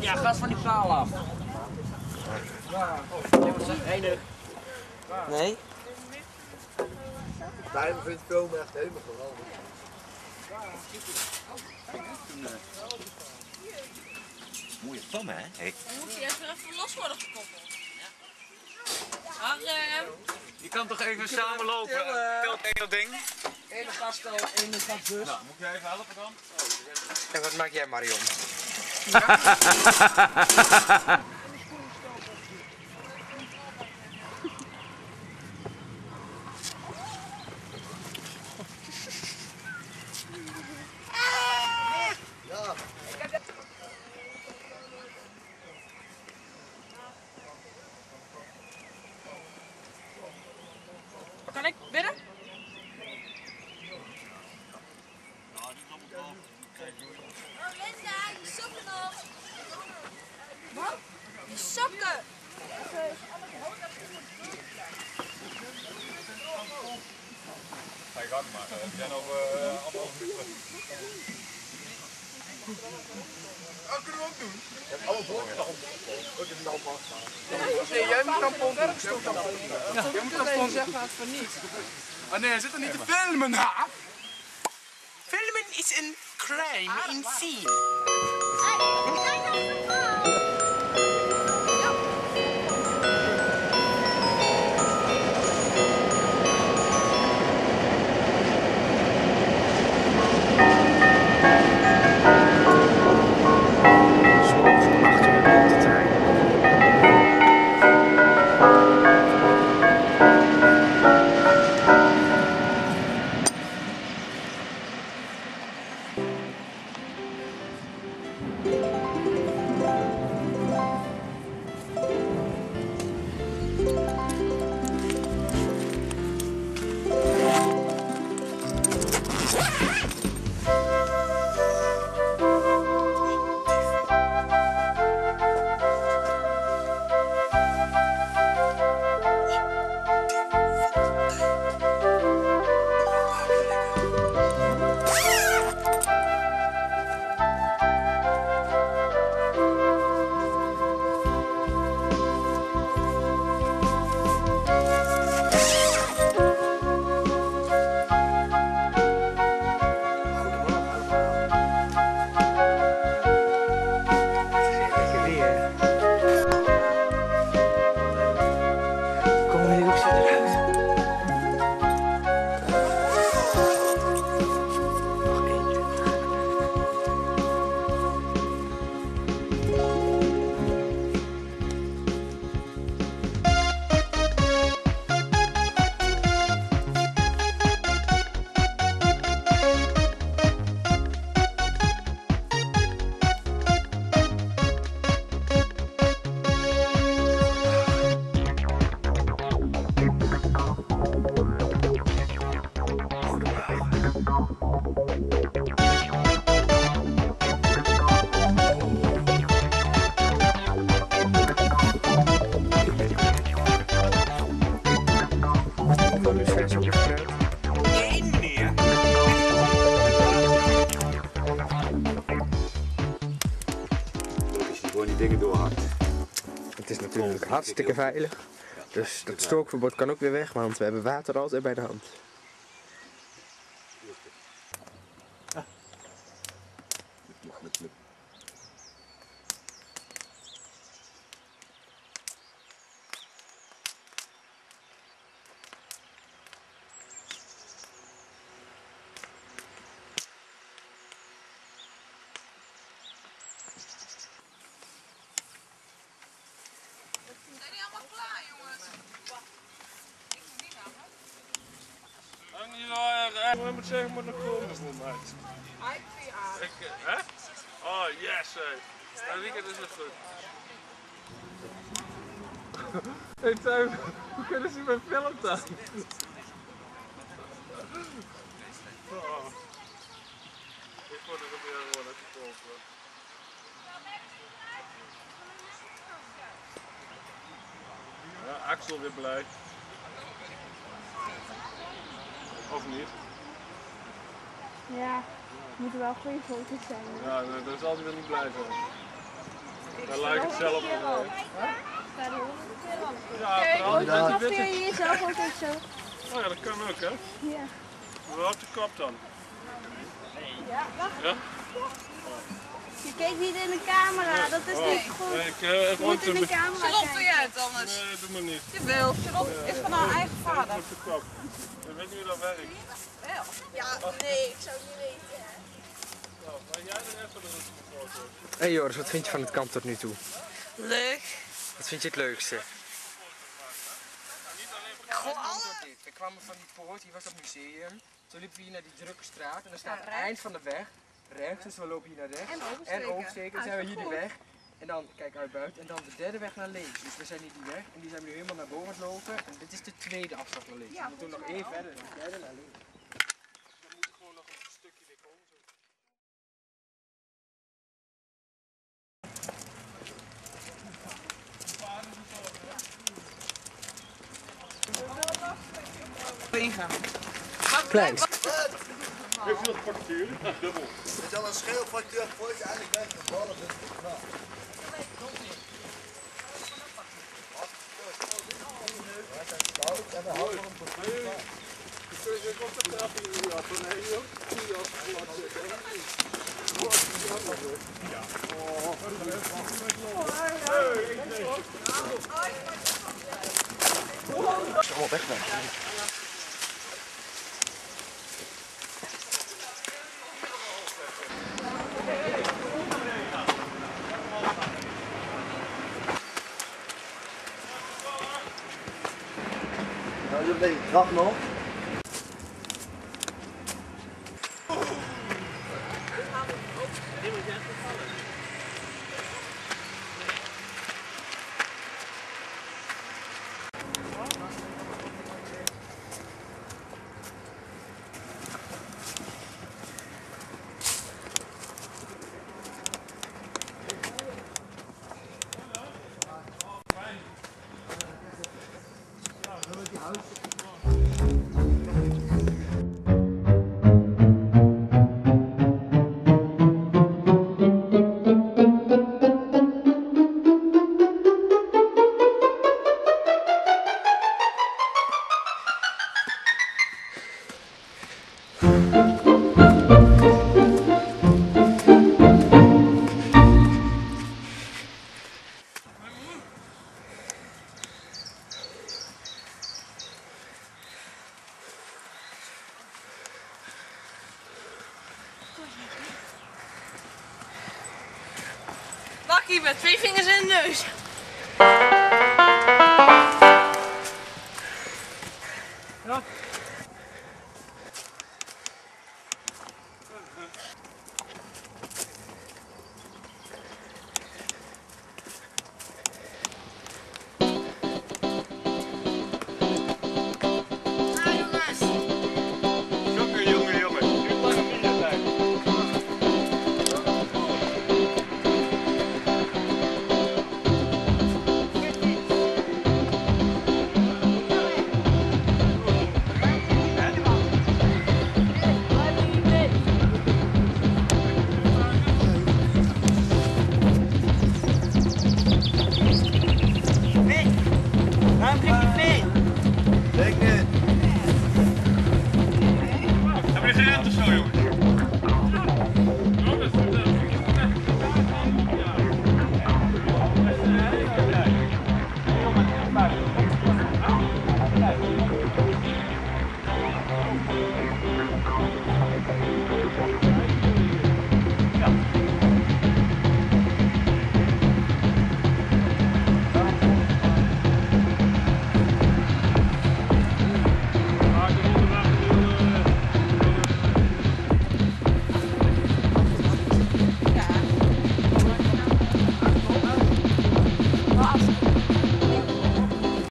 Ja, gas van die paal af. Enig. Nee? Daarom vindt filmen echt helemaal geweldig. Mooie tom, hè? Hey. Dan moet hij even, even los worden gekoppeld. Harm. Je kan toch even samenlopen? Één dat ding. Ene gasstel, ene gasbus. Nou, moet jij even helpen dan? En wat maak jij Marion ik binnen? Oh, Linda, je sokken nog. Wat? Je sokken. Ga je gang maar. Heb jij nog uh, anderhalf minuten? Dat kunnen we ook doen. Alle voorkant. Ook in de Nee, jij moet tampon doen. Jij moet tampon zeggen van niet. Ah nee, hij zit er niet te filmen, ha? Filmen is een crime in scene. Lekker natuurlijk hartstikke veilig. Dus dat stookverbod kan ook weer weg, want we hebben water altijd bij de hand. Ik moet zeggen, moet nog komen voor mij. Ik, eh, hè? Oh, yes, hey. Het weekend is het goed. Hey Tuin, hoe kunnen ze mijn film dan? Oh. Ik word er weer gewoon uitgekomen. Ja, Axel weer blij. Of niet? Ja, moeten wel goede foto's zijn. Ja, nou, dan zal hij wel niet blij zijn. Dan lijkt het zelf hè? Op. Ja, vooral die mensen Of kun je jezelf ook even zo? Oh ja, dat kan ook, hè? Ja. De kop dan? Ja, wacht. Ja? Je kijkt niet in de camera, dat is niet goed. Nee, ik, eh, Je ik moet in de camera Charlotte, doe jij het anders? Nee, doe maar niet. Jawel, Charlotte is van haar eigen vader. Op de kop. Ik weet niet hoe dat werkt. Ja, nee, ik zou het niet weten. hè. Nou, maar jij even de foto. Hé hey Joris, wat vind je van het kamp tot nu toe? Leuk. Wat vind je het leukste? Gewoon alle... We kwamen van die poort, hier was het museum. Toen liepen we hier naar die drukke straat en dan staat het eind van de weg rechts, dus we lopen hier naar rechts. En oversteken. En oversteken, dan zijn we hier de weg. En dan, kijk uit buiten, en dan de derde weg naar links. Dus we zijn hier die weg en die zijn we nu helemaal naar boven lopen. En dit is de tweede afslag naar links. Ja, we doen nog één verder, de derde naar links. Dan moet ik gewoon nog een stukje weer komen. zo. Ingaan. Klein. Heeft u nog factuur? Dubbel. Het is al een scheelfactuur voor je eigenlijk bent gevallen. Dus het knap. Allemaal weg dan. Een beetje grap nog. Bakkie met twee vingers in de neus.